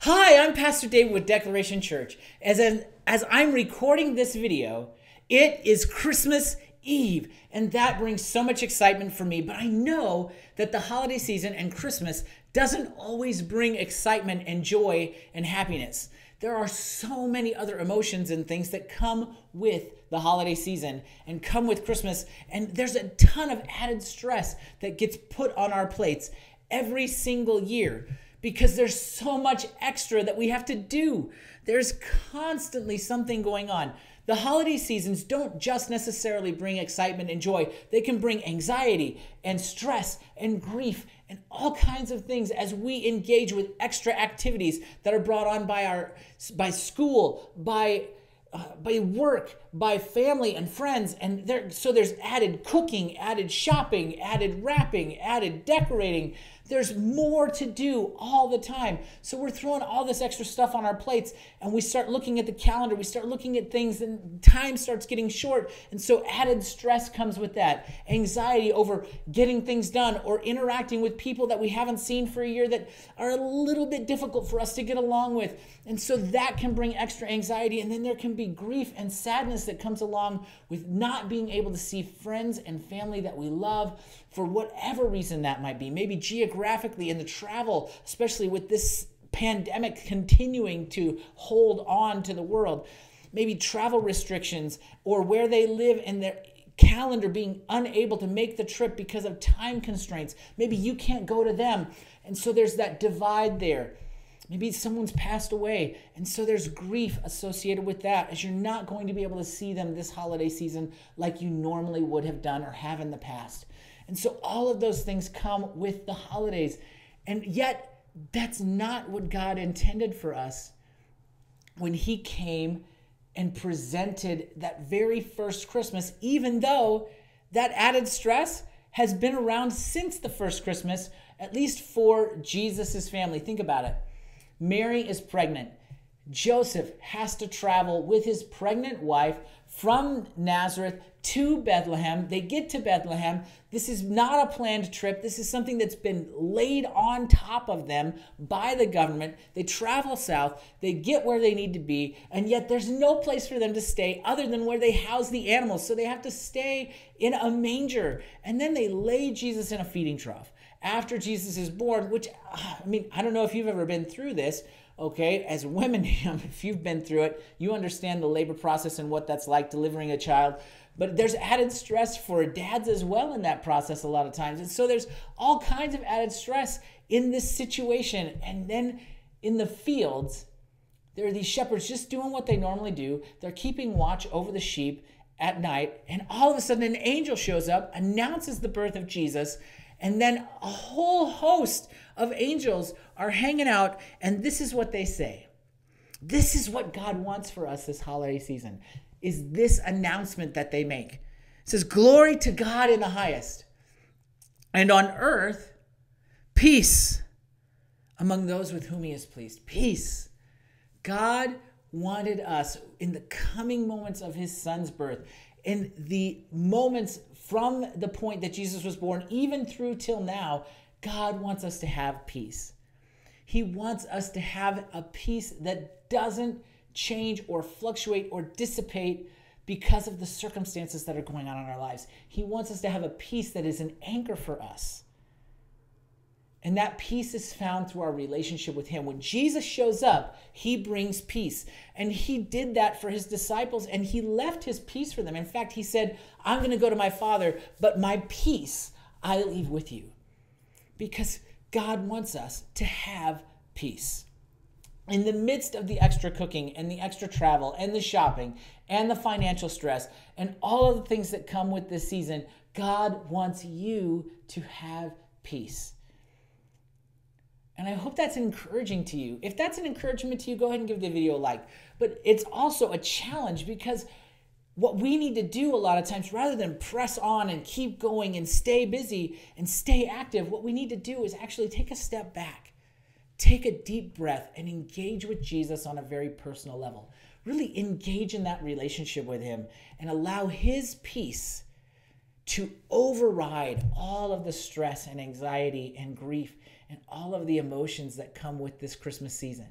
Hi, I'm Pastor David with Declaration Church. As, as I'm recording this video, it is Christmas Eve, and that brings so much excitement for me. But I know that the holiday season and Christmas doesn't always bring excitement and joy and happiness. There are so many other emotions and things that come with the holiday season and come with Christmas, and there's a ton of added stress that gets put on our plates every single year because there's so much extra that we have to do. There's constantly something going on. The holiday seasons don't just necessarily bring excitement and joy, they can bring anxiety and stress and grief and all kinds of things as we engage with extra activities that are brought on by our by school, by uh, by work, by family and friends, and there. So there's added cooking, added shopping, added wrapping, added decorating. There's more to do all the time. So we're throwing all this extra stuff on our plates, and we start looking at the calendar. We start looking at things, and time starts getting short. And so added stress comes with that. Anxiety over getting things done or interacting with people that we haven't seen for a year that are a little bit difficult for us to get along with. And so that can bring extra anxiety. And then there can be grief and sadness that comes along with not being able to see friends and family that we love for whatever reason that might be. Maybe geographically in the travel, especially with this pandemic continuing to hold on to the world. Maybe travel restrictions or where they live and their calendar being unable to make the trip because of time constraints. Maybe you can't go to them. And so there's that divide there. Maybe someone's passed away, and so there's grief associated with that, as you're not going to be able to see them this holiday season like you normally would have done or have in the past. And so all of those things come with the holidays. And yet, that's not what God intended for us when He came and presented that very first Christmas, even though that added stress has been around since the first Christmas, at least for Jesus' family. Think about it. Mary is pregnant. Joseph has to travel with his pregnant wife from Nazareth to Bethlehem. They get to Bethlehem. This is not a planned trip. This is something that's been laid on top of them by the government. They travel south, they get where they need to be, and yet there's no place for them to stay other than where they house the animals. So they have to stay in a manger. And then they lay Jesus in a feeding trough after Jesus is born, which, I mean, I don't know if you've ever been through this okay? As women if you've been through it you understand the labor process and what that's like delivering a child. But there's added stress for dads as well in that process a lot of times. And so there's all kinds of added stress in this situation. And then in the fields there are these shepherds just doing what they normally do. They're keeping watch over the sheep at night. And all of a sudden an angel shows up announces the birth of jesus and then a whole host of angels are hanging out, and this is what they say. This is what God wants for us this holiday season. Is this announcement that they make? It says, Glory to God in the highest, and on earth, peace among those with whom he is pleased. Peace. God wanted us in the coming moments of his son's birth, in the moments from the point that Jesus was born, even through till now, God wants us to have peace. He wants us to have a peace that doesn't change or fluctuate or dissipate because of the circumstances that are going on in our lives. He wants us to have a peace that is an anchor for us. And that peace is found through our relationship with Him. When Jesus shows up, He brings peace. And He did that for His disciples, and He left His peace for them. In fact, He said, I'm going to go to my Father, but my peace I leave with you. Because God wants us to have peace. In the midst of the extra cooking and the extra travel and the shopping and the financial stress and all of the things that come with this season, God wants you to have peace. And I hope that's encouraging to you. If that's an encouragement to you, go ahead and give the video a like. But it's also a challenge because what we need to do a lot of times, rather than press on and keep going and stay busy and stay active, what we need to do is actually take a step back, take a deep breath, and engage with Jesus on a very personal level. Really engage in that relationship with Him and allow His peace to override all of the stress and anxiety and grief and all of the emotions that come with this Christmas season.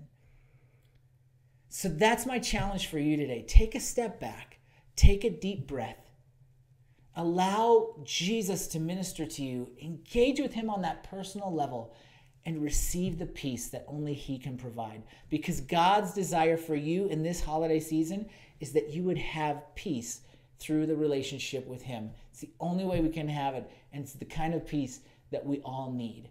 So that's my challenge for you today. Take a step back, take a deep breath, allow Jesus to minister to you, engage with him on that personal level, and receive the peace that only he can provide. Because God's desire for you in this holiday season is that you would have peace through the relationship with him. It's the only way we can have it, and it's the kind of peace that we all need.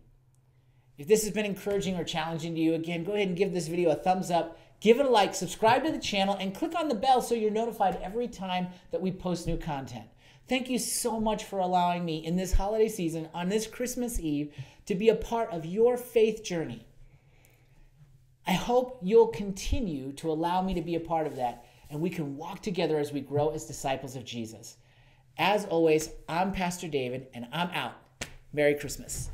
If this has been encouraging or challenging to you, again, go ahead and give this video a thumbs up, give it a like, subscribe to the channel, and click on the bell so you're notified every time that we post new content. Thank you so much for allowing me in this holiday season, on this Christmas Eve, to be a part of your faith journey. I hope you'll continue to allow me to be a part of that, and we can walk together as we grow as disciples of Jesus. As always, I'm Pastor David, and I'm out. Merry Christmas.